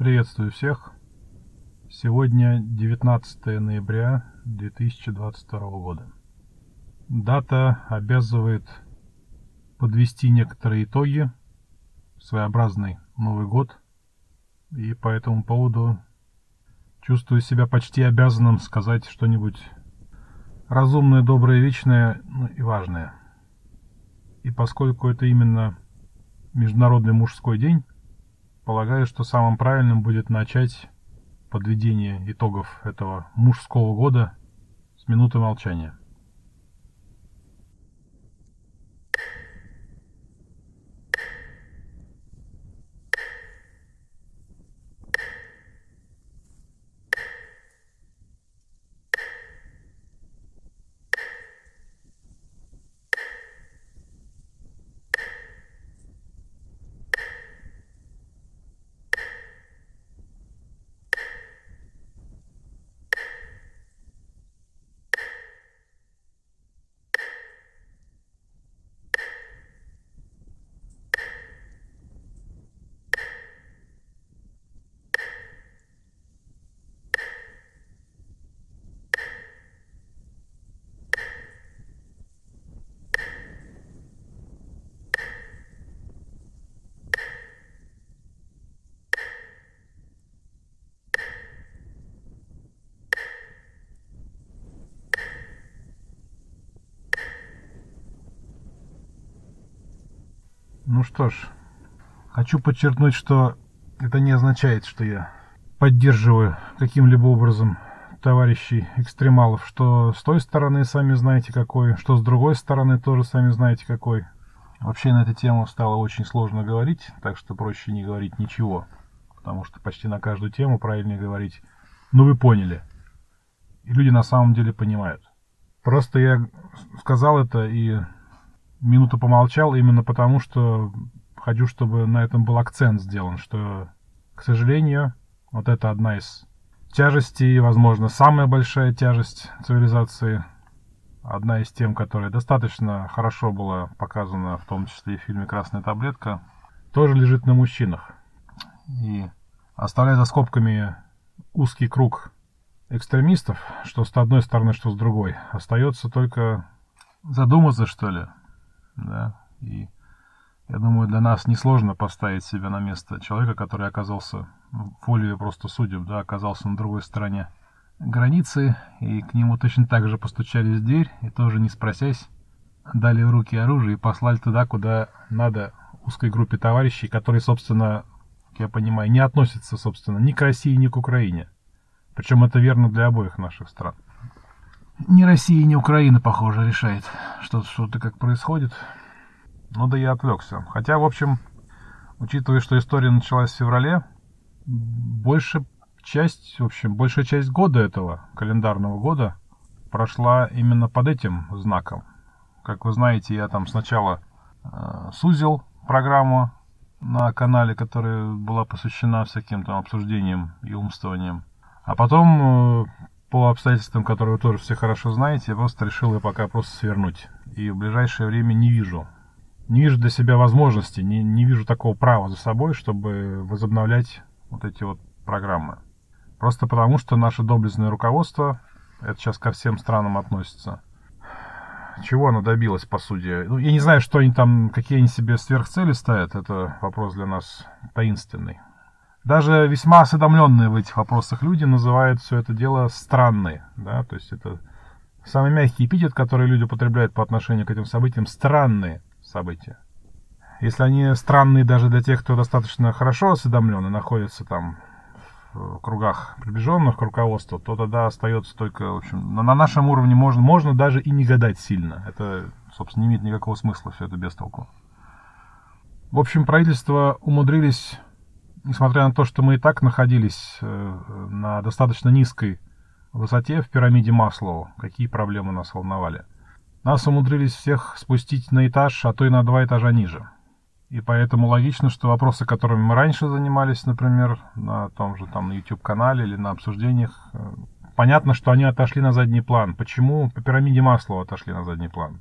Приветствую всех. Сегодня 19 ноября 2022 года. Дата обязывает подвести некоторые итоги, своеобразный Новый год, и по этому поводу чувствую себя почти обязанным сказать что-нибудь разумное, доброе, вечное ну, и важное. И поскольку это именно Международный мужской день, полагаю, что самым правильным будет начать подведение итогов этого мужского года с минуты молчания. Ну что ж, хочу подчеркнуть, что это не означает, что я поддерживаю каким-либо образом товарищей экстремалов, что с той стороны сами знаете какой, что с другой стороны тоже сами знаете какой. Вообще на эту тему стало очень сложно говорить, так что проще не говорить ничего, потому что почти на каждую тему правильнее говорить «ну вы поняли». И люди на самом деле понимают. Просто я сказал это и минуту помолчал именно потому, что хочу, чтобы на этом был акцент сделан, что, к сожалению, вот это одна из тяжестей, возможно, самая большая тяжесть цивилизации, одна из тем, которая достаточно хорошо была показана, в том числе и в фильме «Красная таблетка», тоже лежит на мужчинах. И оставляя за скобками узкий круг экстремистов, что с одной стороны, что с другой, остается только задуматься, что ли, да, и я думаю, для нас несложно поставить себя на место человека, который оказался волею просто судеб, да, оказался на другой стороне границы, и к нему точно так же постучали в дверь, и тоже не спросясь, дали в руки оружие и послали туда, куда надо узкой группе товарищей, которые, собственно, я понимаю, не относятся, собственно, ни к России, ни к Украине. Причем это верно для обоих наших стран. Ни Россия, ни Украина, похоже, решает, что что-то как происходит. Ну да я отвлекся. Хотя, в общем, учитывая, что история началась в феврале, больше часть, в общем, большая часть года этого календарного года прошла именно под этим знаком. Как вы знаете, я там сначала э, сузил программу на канале, которая была посвящена всяким там обсуждениям и умствованиям. А потом э, по обстоятельствам, которые вы тоже все хорошо знаете, я просто решил ее пока просто свернуть. И в ближайшее время не вижу. Не вижу для себя возможности, не, не вижу такого права за собой, чтобы возобновлять вот эти вот программы. Просто потому, что наше доблестное руководство, это сейчас ко всем странам относится, чего оно добилось, по сути? Ну, я не знаю, что они там, какие они себе сверхцели ставят, это вопрос для нас таинственный. Даже весьма осведомленные в этих вопросах люди называют все это дело странной, да, то есть это самый мягкий эпитет, который люди употребляют по отношению к этим событиям, странные события. Если они странные даже для тех, кто достаточно хорошо осведомлен и находится там в кругах приближенных к руководству, то тогда остается только, в общем, на нашем уровне можно, можно даже и не гадать сильно. Это, собственно, не имеет никакого смысла все это без толку. В общем, правительство умудрились несмотря на то, что мы и так находились э, на достаточно низкой высоте в пирамиде Маслоу, какие проблемы нас волновали. Нас умудрились всех спустить на этаж, а то и на два этажа ниже. И поэтому логично, что вопросы, которыми мы раньше занимались, например, на том же там на YouTube-канале или на обсуждениях, э, понятно, что они отошли на задний план. Почему по пирамиде Маслоу отошли на задний план?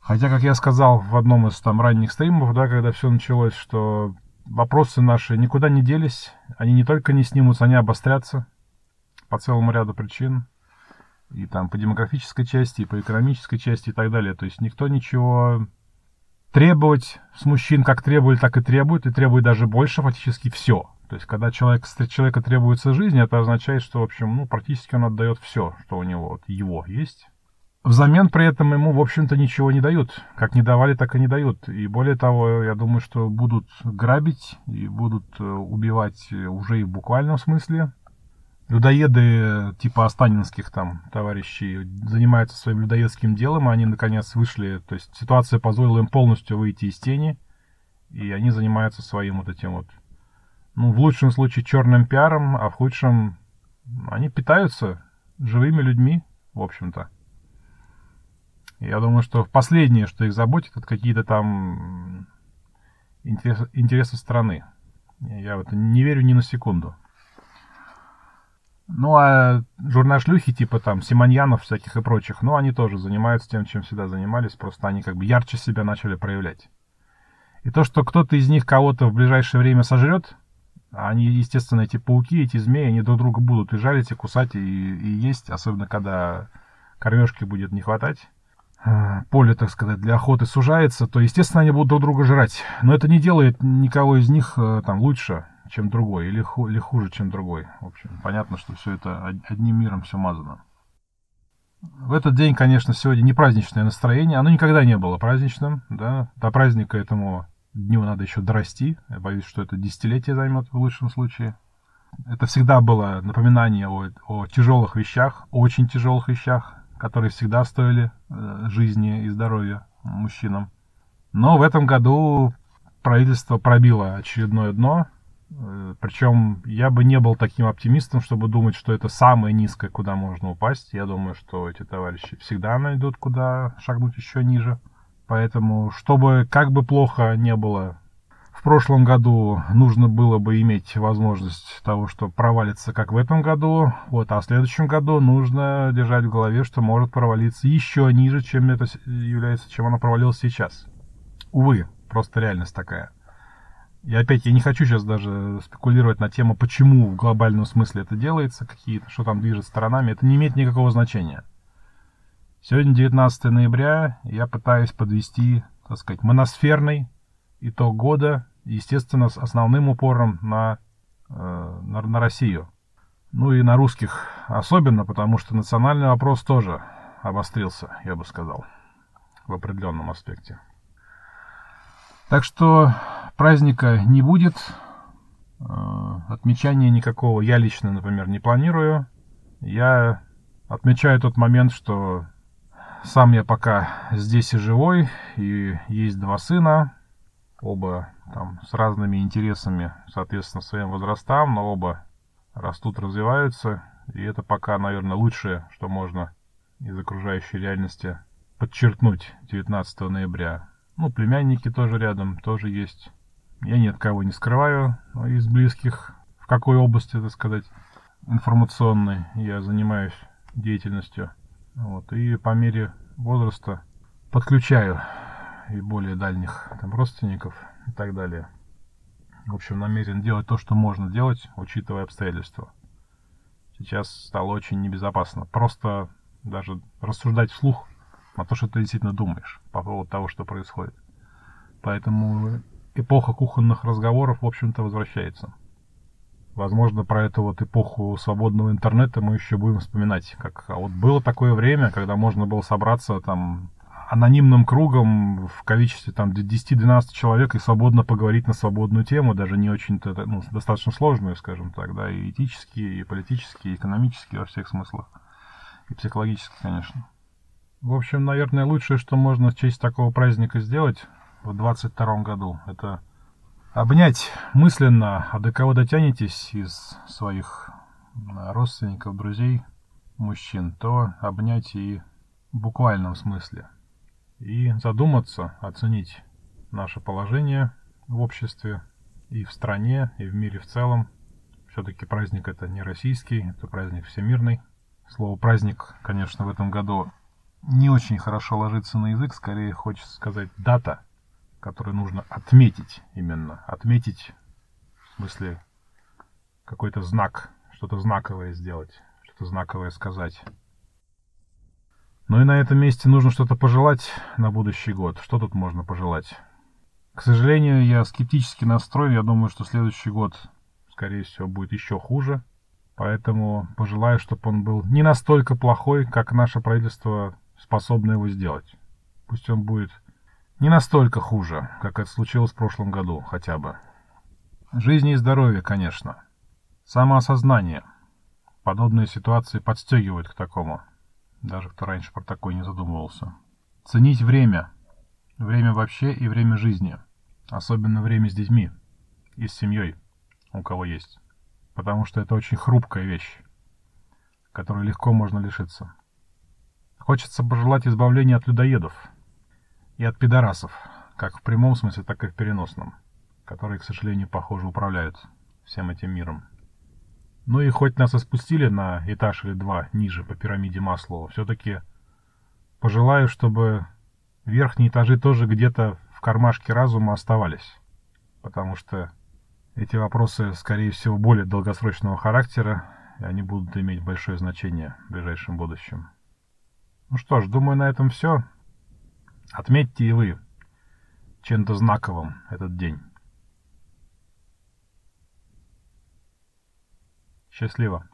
Хотя, как я сказал в одном из там ранних стримов, да, когда все началось, что вопросы наши никуда не делись. Они не только не снимутся, они обострятся по целому ряду причин. И там по демографической части, и по экономической части и так далее. То есть никто ничего требовать с мужчин как требовали, так и требует, и требует даже больше, фактически все. То есть, когда человек, человека требуется жизнь, это означает, что, в общем, ну, практически он отдает все, что у него, вот, его есть. Взамен при этом ему, в общем-то, ничего не дают. Как не давали, так и не дают. И более того, я думаю, что будут грабить и будут э, убивать уже и в буквальном смысле. Людоеды типа Останинских там товарищей занимаются своим людоедским делом, они наконец вышли, то есть ситуация позволила им полностью выйти из тени, и они занимаются своим вот этим вот, ну, в лучшем случае черным пиаром, а в худшем они питаются живыми людьми, в общем-то. Я думаю, что последнее, что их заботит, это какие-то там интересы, интересы страны. Я в это не верю ни на секунду. Ну, а журнашлюхи, типа там Симоньянов всяких и прочих, ну, они тоже занимаются тем, чем всегда занимались, просто они как бы ярче себя начали проявлять. И то, что кто-то из них кого-то в ближайшее время сожрет, они, естественно, эти пауки, эти змеи, они друг друга будут и жалить, и кусать, и, и есть, особенно когда кормежки будет не хватать. Э, поле, так сказать, для охоты сужается, то, естественно, они будут друг друга жрать. Но это не делает никого из них э, там лучше, чем другой, или, ху или хуже, чем другой. В общем, понятно, что все это одним миром все мазано. В этот день, конечно, сегодня не праздничное настроение. Оно никогда не было праздничным. Да? До праздника этому дню надо еще дорасти. Я боюсь, что это десятилетие займет в лучшем случае. Это всегда было напоминание о, о тяжелых вещах, очень тяжелых вещах, которые всегда стоили жизни и здоровья мужчинам. Но в этом году правительство пробило очередное дно. Э, Причем я бы не был таким оптимистом, чтобы думать, что это самое низкое, куда можно упасть. Я думаю, что эти товарищи всегда найдут, куда шагнуть еще ниже. Поэтому, чтобы как бы плохо не было в прошлом году нужно было бы иметь возможность того, что провалится, как в этом году, вот, а в следующем году нужно держать в голове, что может провалиться еще ниже, чем это является, чем она провалилась сейчас. Увы, просто реальность такая. И опять, я не хочу сейчас даже спекулировать на тему, почему в глобальном смысле это делается, какие-то, что там движет сторонами, это не имеет никакого значения. Сегодня 19 ноября, я пытаюсь подвести, так сказать, моносферный итог года, естественно, с основным упором на, э, на, на Россию. Ну и на русских особенно, потому что национальный вопрос тоже обострился, я бы сказал, в определенном аспекте. Так что праздника не будет, э, отмечания никакого я лично, например, не планирую. Я отмечаю тот момент, что сам я пока здесь и живой, и есть два сына, оба там с разными интересами, соответственно, своим возрастам, но оба растут, развиваются, и это пока, наверное, лучшее, что можно из окружающей реальности подчеркнуть 19 ноября. Ну, племянники тоже рядом, тоже есть. Я ни от кого не скрываю из близких, в какой области, так сказать, информационной я занимаюсь деятельностью. Вот, и по мере возраста подключаю и более дальних там, родственников и так далее. В общем, намерен делать то, что можно делать, учитывая обстоятельства. Сейчас стало очень небезопасно. Просто даже рассуждать вслух на то, что ты действительно думаешь по поводу того, что происходит. Поэтому эпоха кухонных разговоров, в общем-то, возвращается. Возможно, про эту вот эпоху свободного интернета мы еще будем вспоминать. Как, а вот было такое время, когда можно было собраться там анонимным кругом в количестве там 10-12 человек и свободно поговорить на свободную тему, даже не очень-то, ну, достаточно сложную, скажем так, да, и этически, и политически, и экономически во всех смыслах, и психологически, конечно. В общем, наверное, лучшее, что можно в честь такого праздника сделать в 22 году, это обнять мысленно, а до кого дотянетесь из своих родственников, друзей, мужчин, то обнять и в буквальном смысле – и задуматься, оценить наше положение в обществе и в стране, и в мире в целом. Все-таки праздник это не российский, это праздник всемирный. Слово праздник, конечно, в этом году не очень хорошо ложится на язык, скорее хочется сказать дата. который нужно отметить именно. Отметить в смысле какой-то знак, что-то знаковое сделать, что-то знаковое сказать. Ну и на этом месте нужно что-то пожелать на будущий год. Что тут можно пожелать? К сожалению, я скептически настроен. Я думаю, что следующий год, скорее всего, будет еще хуже. Поэтому пожелаю, чтобы он был не настолько плохой, как наше правительство способно его сделать. Пусть он будет не настолько хуже, как это случилось в прошлом году хотя бы. Жизни и здоровья, конечно. Самоосознание. Подобные ситуации подстегивают к такому даже кто раньше про такое не задумывался. Ценить время. Время вообще и время жизни. Особенно время с детьми и с семьей, у кого есть. Потому что это очень хрупкая вещь, которой легко можно лишиться. Хочется пожелать избавления от людоедов и от пидорасов, как в прямом смысле, так и в переносном, которые, к сожалению, похоже, управляют всем этим миром. Ну и хоть нас и спустили на этаж или два ниже по пирамиде Маслоу, все-таки пожелаю, чтобы верхние этажи тоже где-то в кармашке разума оставались. Потому что эти вопросы, скорее всего, более долгосрочного характера, и они будут иметь большое значение в ближайшем будущем. Ну что ж, думаю, на этом все. Отметьте и вы чем-то знаковым этот день. Счастливо.